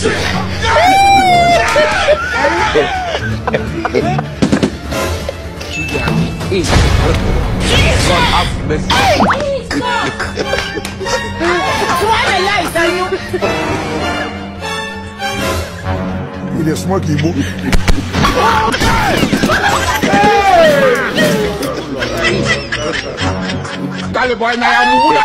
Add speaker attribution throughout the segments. Speaker 1: God have
Speaker 2: mercy. He dey smoke igbo.
Speaker 1: Kálí bọ̀ ẹ̀ náà yà mú wúlò.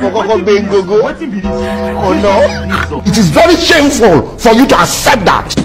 Speaker 3: mo kọ́kọ́ oh, It is very shameful for you to accept that.